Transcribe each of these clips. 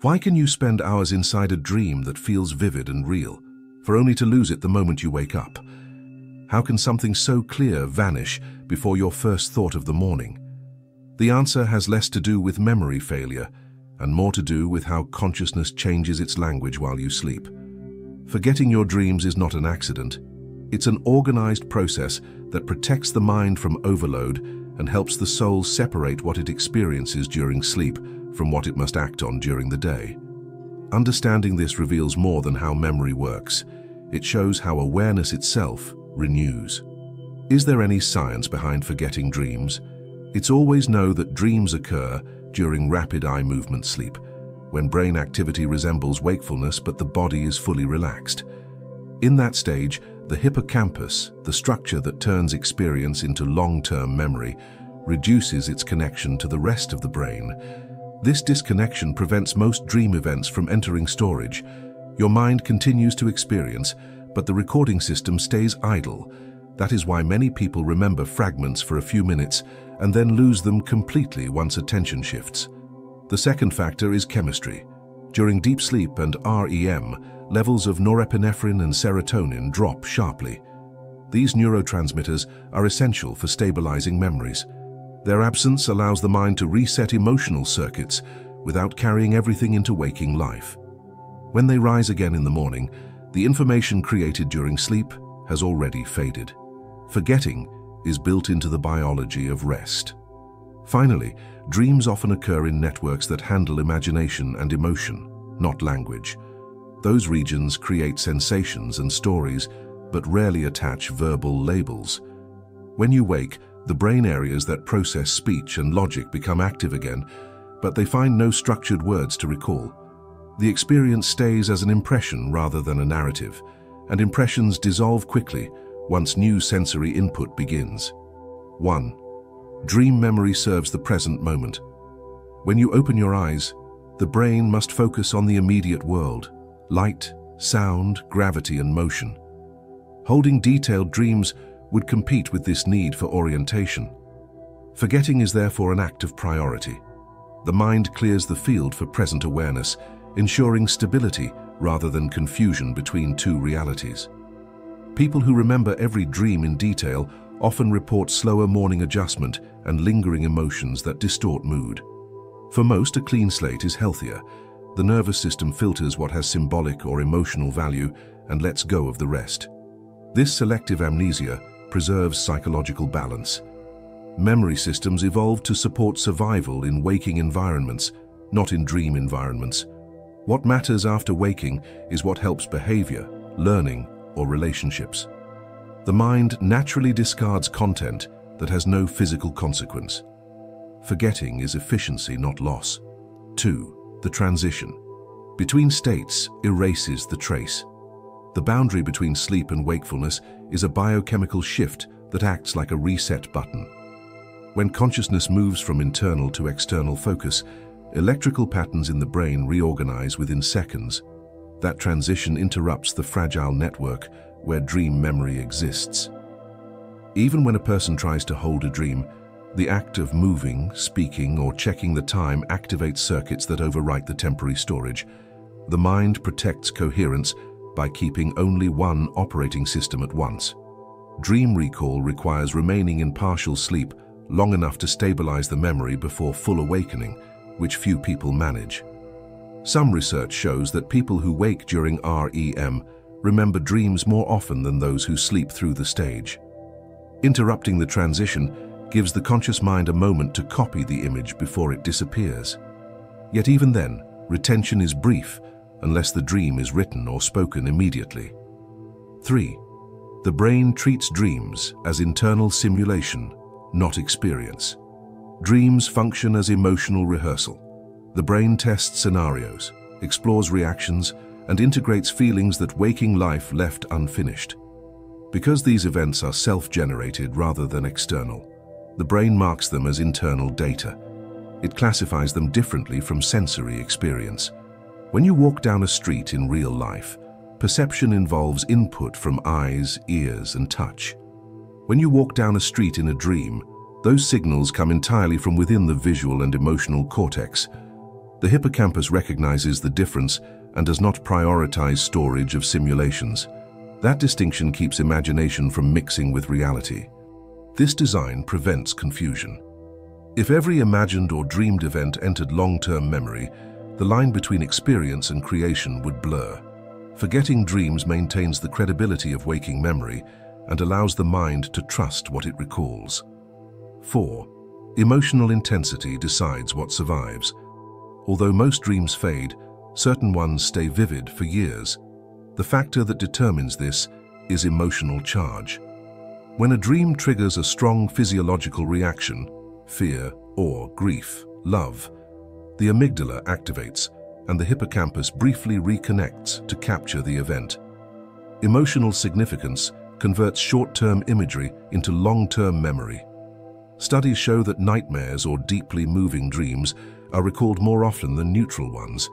Why can you spend hours inside a dream that feels vivid and real, for only to lose it the moment you wake up? How can something so clear vanish before your first thought of the morning? The answer has less to do with memory failure and more to do with how consciousness changes its language while you sleep. Forgetting your dreams is not an accident. It's an organized process that protects the mind from overload and helps the soul separate what it experiences during sleep from what it must act on during the day. Understanding this reveals more than how memory works. It shows how awareness itself renews. Is there any science behind forgetting dreams? It's always know that dreams occur during rapid eye movement sleep, when brain activity resembles wakefulness but the body is fully relaxed. In that stage, the hippocampus, the structure that turns experience into long-term memory, reduces its connection to the rest of the brain. This disconnection prevents most dream events from entering storage. Your mind continues to experience, but the recording system stays idle. That is why many people remember fragments for a few minutes and then lose them completely once attention shifts. The second factor is chemistry. During deep sleep and REM, levels of norepinephrine and serotonin drop sharply. These neurotransmitters are essential for stabilizing memories. Their absence allows the mind to reset emotional circuits without carrying everything into waking life. When they rise again in the morning, the information created during sleep has already faded. Forgetting is built into the biology of rest. Finally, dreams often occur in networks that handle imagination and emotion, not language. Those regions create sensations and stories, but rarely attach verbal labels. When you wake, the brain areas that process speech and logic become active again, but they find no structured words to recall. The experience stays as an impression rather than a narrative, and impressions dissolve quickly once new sensory input begins. 1. Dream memory serves the present moment. When you open your eyes, the brain must focus on the immediate world, light, sound, gravity and motion. Holding detailed dreams would compete with this need for orientation. Forgetting is therefore an act of priority. The mind clears the field for present awareness, ensuring stability rather than confusion between two realities. People who remember every dream in detail often report slower morning adjustment and lingering emotions that distort mood. For most, a clean slate is healthier. The nervous system filters what has symbolic or emotional value and lets go of the rest. This selective amnesia preserves psychological balance. Memory systems evolved to support survival in waking environments, not in dream environments. What matters after waking is what helps behavior, learning, or relationships. The mind naturally discards content that has no physical consequence. Forgetting is efficiency, not loss. 2. The transition. Between states erases the trace. The boundary between sleep and wakefulness is a biochemical shift that acts like a reset button. When consciousness moves from internal to external focus, electrical patterns in the brain reorganize within seconds, that transition interrupts the fragile network where dream memory exists. Even when a person tries to hold a dream, the act of moving, speaking, or checking the time activates circuits that overwrite the temporary storage. The mind protects coherence by keeping only one operating system at once. Dream recall requires remaining in partial sleep long enough to stabilize the memory before full awakening, which few people manage. Some research shows that people who wake during REM remember dreams more often than those who sleep through the stage. Interrupting the transition gives the conscious mind a moment to copy the image before it disappears. Yet even then, retention is brief unless the dream is written or spoken immediately. 3. The brain treats dreams as internal simulation, not experience. Dreams function as emotional rehearsal. The brain tests scenarios, explores reactions, and integrates feelings that waking life left unfinished. Because these events are self-generated rather than external, the brain marks them as internal data. It classifies them differently from sensory experience. When you walk down a street in real life, perception involves input from eyes, ears, and touch. When you walk down a street in a dream, those signals come entirely from within the visual and emotional cortex, The hippocampus recognizes the difference and does not prioritize storage of simulations. That distinction keeps imagination from mixing with reality. This design prevents confusion. If every imagined or dreamed event entered long-term memory, the line between experience and creation would blur. Forgetting dreams maintains the credibility of waking memory and allows the mind to trust what it recalls. 4. Emotional intensity decides what survives. Although most dreams fade, certain ones stay vivid for years. The factor that determines this is emotional charge. When a dream triggers a strong physiological reaction, fear, or grief, love, the amygdala activates and the hippocampus briefly reconnects to capture the event. Emotional significance converts short-term imagery into long-term memory. Studies show that nightmares or deeply moving dreams are recalled more often than neutral ones.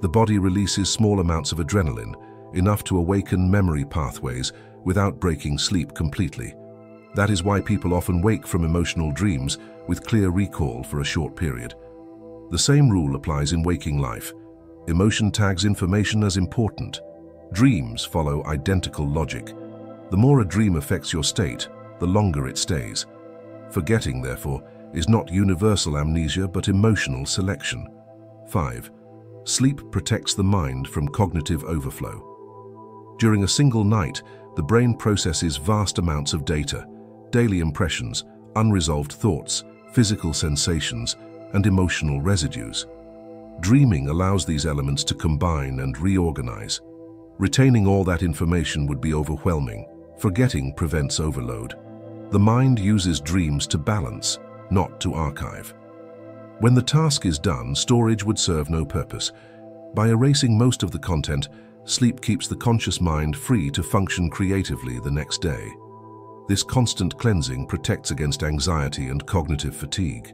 The body releases small amounts of adrenaline, enough to awaken memory pathways without breaking sleep completely. That is why people often wake from emotional dreams with clear recall for a short period. The same rule applies in waking life. Emotion tags information as important. Dreams follow identical logic. The more a dream affects your state, the longer it stays. Forgetting, therefore, is not universal amnesia but emotional selection. 5. Sleep protects the mind from cognitive overflow. During a single night, the brain processes vast amounts of data, daily impressions, unresolved thoughts, physical sensations, and emotional residues. Dreaming allows these elements to combine and reorganize. Retaining all that information would be overwhelming. Forgetting prevents overload. The mind uses dreams to balance, not to archive. When the task is done, storage would serve no purpose. By erasing most of the content, sleep keeps the conscious mind free to function creatively the next day. This constant cleansing protects against anxiety and cognitive fatigue.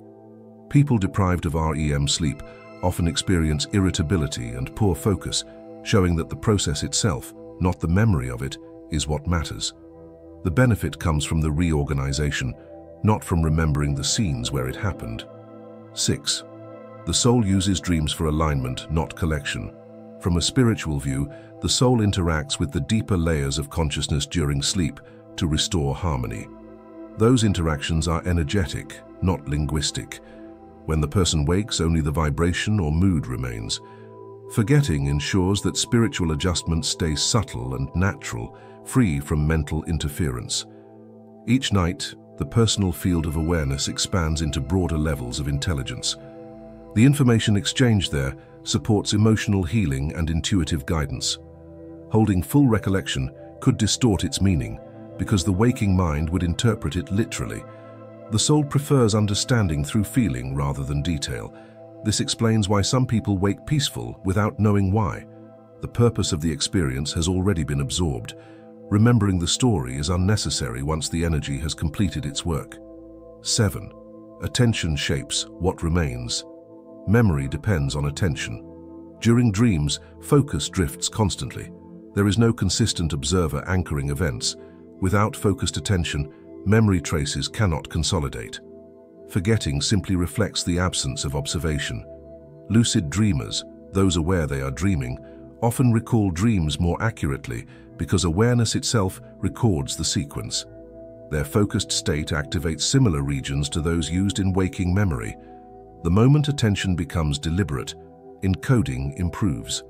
People deprived of REM sleep often experience irritability and poor focus, showing that the process itself, not the memory of it, is what matters. The benefit comes from the reorganization, not from remembering the scenes where it happened. 6. The soul uses dreams for alignment, not collection. From a spiritual view, the soul interacts with the deeper layers of consciousness during sleep to restore harmony. Those interactions are energetic, not linguistic, when the person wakes, only the vibration or mood remains. Forgetting ensures that spiritual adjustment stays subtle and natural, free from mental interference. Each night, the personal field of awareness expands into broader levels of intelligence. The information exchanged there supports emotional healing and intuitive guidance. Holding full recollection could distort its meaning because the waking mind would interpret it literally, the soul prefers understanding through feeling rather than detail. This explains why some people wake peaceful without knowing why. The purpose of the experience has already been absorbed. Remembering the story is unnecessary once the energy has completed its work. 7. Attention shapes what remains. Memory depends on attention. During dreams, focus drifts constantly. There is no consistent observer anchoring events. Without focused attention, memory traces cannot consolidate. Forgetting simply reflects the absence of observation. Lucid dreamers, those aware they are dreaming, often recall dreams more accurately because awareness itself records the sequence. Their focused state activates similar regions to those used in waking memory. The moment attention becomes deliberate, encoding improves.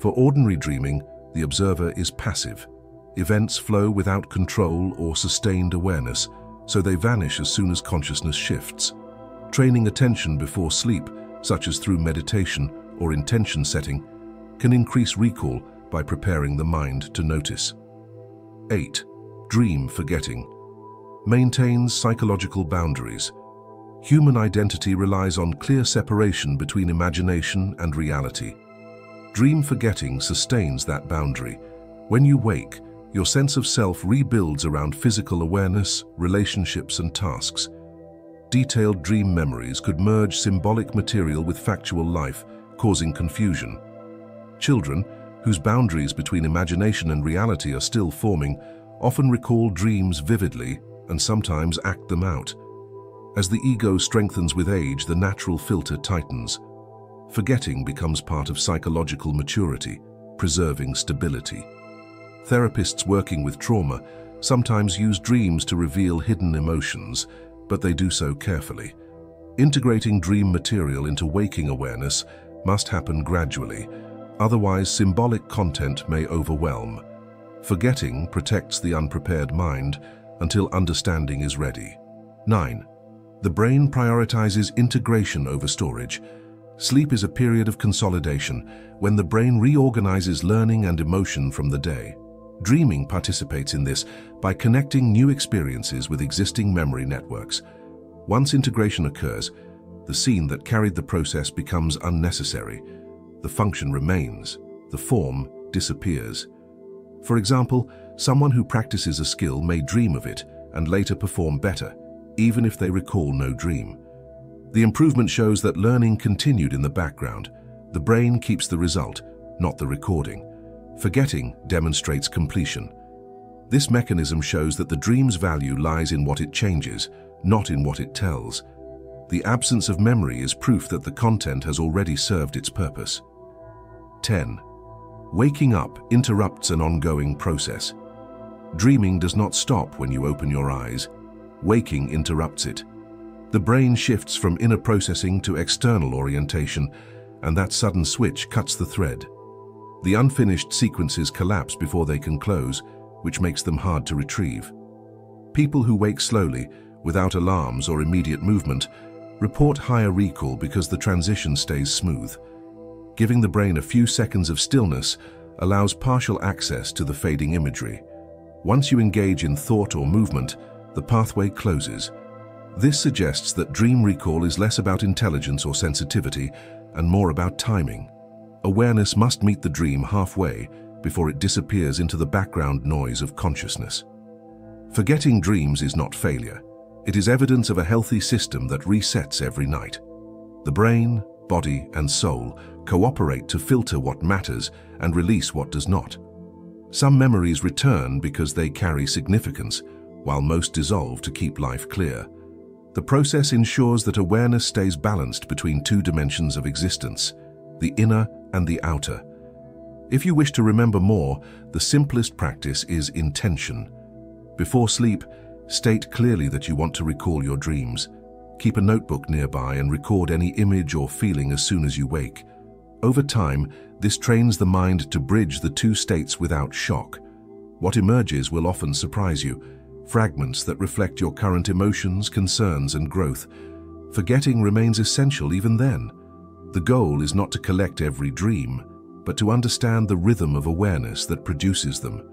For ordinary dreaming, the observer is passive, Events flow without control or sustained awareness, so they vanish as soon as consciousness shifts. Training attention before sleep, such as through meditation or intention setting, can increase recall by preparing the mind to notice. 8. Dream forgetting. Maintains psychological boundaries. Human identity relies on clear separation between imagination and reality. Dream forgetting sustains that boundary. When you wake, your sense of self rebuilds around physical awareness, relationships and tasks. Detailed dream memories could merge symbolic material with factual life, causing confusion. Children, whose boundaries between imagination and reality are still forming, often recall dreams vividly and sometimes act them out. As the ego strengthens with age, the natural filter tightens. forgetting becomes part of psychological maturity, preserving stability. Therapists working with trauma sometimes use dreams to reveal hidden emotions, but they do so carefully. Integrating dream material into waking awareness must happen gradually, otherwise symbolic content may overwhelm. Forgetting protects the unprepared mind until understanding is ready. 9. The brain prioritizes integration over storage. Sleep is a period of consolidation when the brain reorganizes learning and emotion from the day. Dreaming participates in this by connecting new experiences with existing memory networks. Once integration occurs, the scene that carried the process becomes unnecessary. The function remains, the form disappears. For example, someone who practices a skill may dream of it and later perform better, even if they recall no dream. The improvement shows that learning continued in the background. The brain keeps the result, not the recording. Forgetting demonstrates completion. This mechanism shows that the dream's value lies in what it changes, not in what it tells. The absence of memory is proof that the content has already served its purpose. 10. Waking up interrupts an ongoing process. Dreaming does not stop when you open your eyes. Waking interrupts it. The brain shifts from inner processing to external orientation, and that sudden switch cuts the thread. The unfinished sequences collapse before they can close, which makes them hard to retrieve. People who wake slowly, without alarms or immediate movement, report higher recall because the transition stays smooth. Giving the brain a few seconds of stillness allows partial access to the fading imagery. Once you engage in thought or movement, the pathway closes. This suggests that dream recall is less about intelligence or sensitivity and more about timing. Awareness must meet the dream halfway before it disappears into the background noise of consciousness. Forgetting dreams is not failure. It is evidence of a healthy system that resets every night. The brain, body, and soul cooperate to filter what matters and release what does not. Some memories return because they carry significance, while most dissolve to keep life clear. The process ensures that awareness stays balanced between two dimensions of existence, the inner and the outer. If you wish to remember more, the simplest practice is intention. Before sleep, state clearly that you want to recall your dreams. Keep a notebook nearby and record any image or feeling as soon as you wake. Over time, this trains the mind to bridge the two states without shock. What emerges will often surprise you, fragments that reflect your current emotions, concerns, and growth. Forgetting remains essential even then. The goal is not to collect every dream, but to understand the rhythm of awareness that produces them.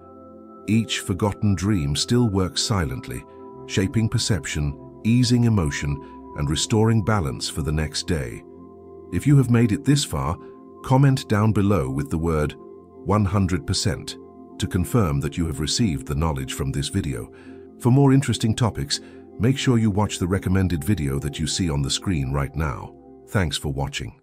Each forgotten dream still works silently, shaping perception, easing emotion, and restoring balance for the next day. If you have made it this far, comment down below with the word 100% to confirm that you have received the knowledge from this video. For more interesting topics, make sure you watch the recommended video that you see on the screen right now. Thanks for watching.